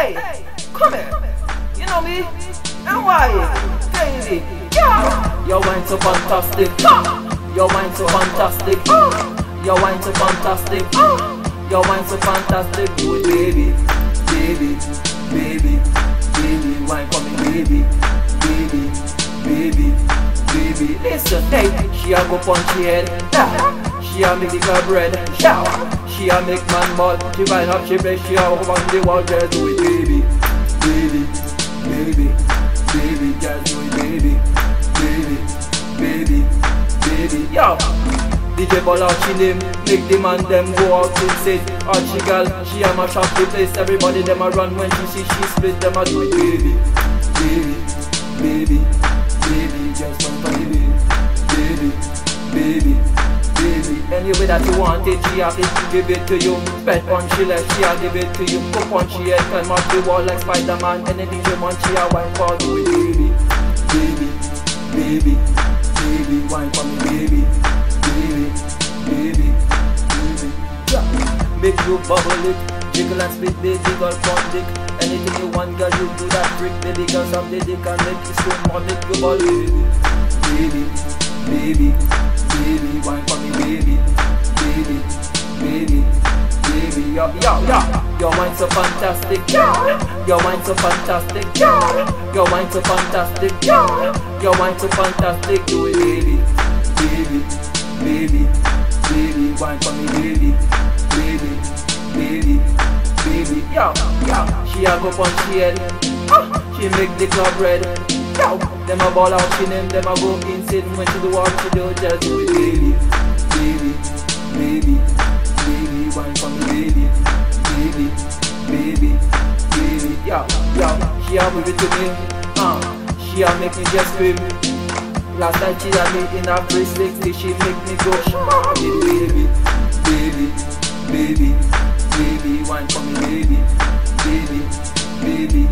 Hey, come here. You know me? And why? Baby. Yeah. Your wine so fantastic. Your wine so fantastic. Your wine so fantastic. Your wine so fantastic. Good baby. Baby. Baby. Baby. Wine coming baby. Baby. Baby. Baby. Listen, hey. She a go punch your head. Yeah. She a make the bread. Yeah. She a make man mad She wind up, she break, she a over the wall Girl, do it, baby Baby, baby, do it, baby. Baby, baby, baby Yo. DJ ball out she name Make the man them go out insane Archie oh, girl, she a mash up the place. Everybody them a run when she see she split Them a do it, baby Baby, baby, baby that you want it, she have it, give it to you. Pet on she left, she a give it to you. Put on she head, climb off the wall like Spider-Man. Anything you want, she a wine for you, baby, baby, baby, baby, wine for me, baby, baby, baby, baby. Yeah. Make you bubble it, jiggle and split, baby girl, fun dick. Anything you want, girl, you do that trick, baby girl, some the dick and make you swim on it, you ball, baby, baby, baby, baby, wine for me, baby, yo, yo, yo. Your wine so fantastic, yo. Your wine so fantastic, yo. Your wine so fantastic, yo. Your wine so fantastic, do it, baby, baby, baby, baby, wine for me, baby, baby, baby, baby, yo, yo. She a go punch she head, uh-huh. she make the club red. Yo, them a ball out, she name them a go insane. When she do what she do, just do it, baby baby, baby, yo, yo, she a move it to me, uh, she a make me just scream. Last night she had me in a 360, she make me go, baby, baby, baby, baby, wine for me, baby, baby, baby,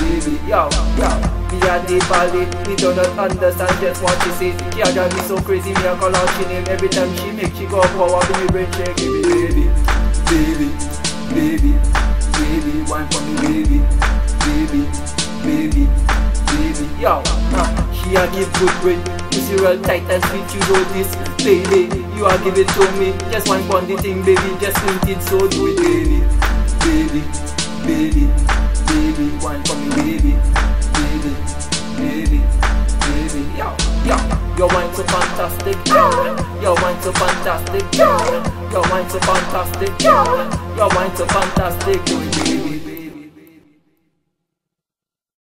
baby, yo, yo. Me a the valley, me do not understand just what she say She a drive me so crazy, me a call out she name Every time she make, she go power to me brain shake Give baby, baby, baby, uh, she a give good brain Pussy real tight and sweet, you know this Baby, you a give it to me. Just one bond the thing, baby, just mint it so do it baby. Baby, baby, baby, wine for me baby. Baby, baby, baby, yo, yo. Your wine so fantastic, yo. Your wine so fantastic, yo. Your wine so fantastic, yo. Your wine so fantastic, baby.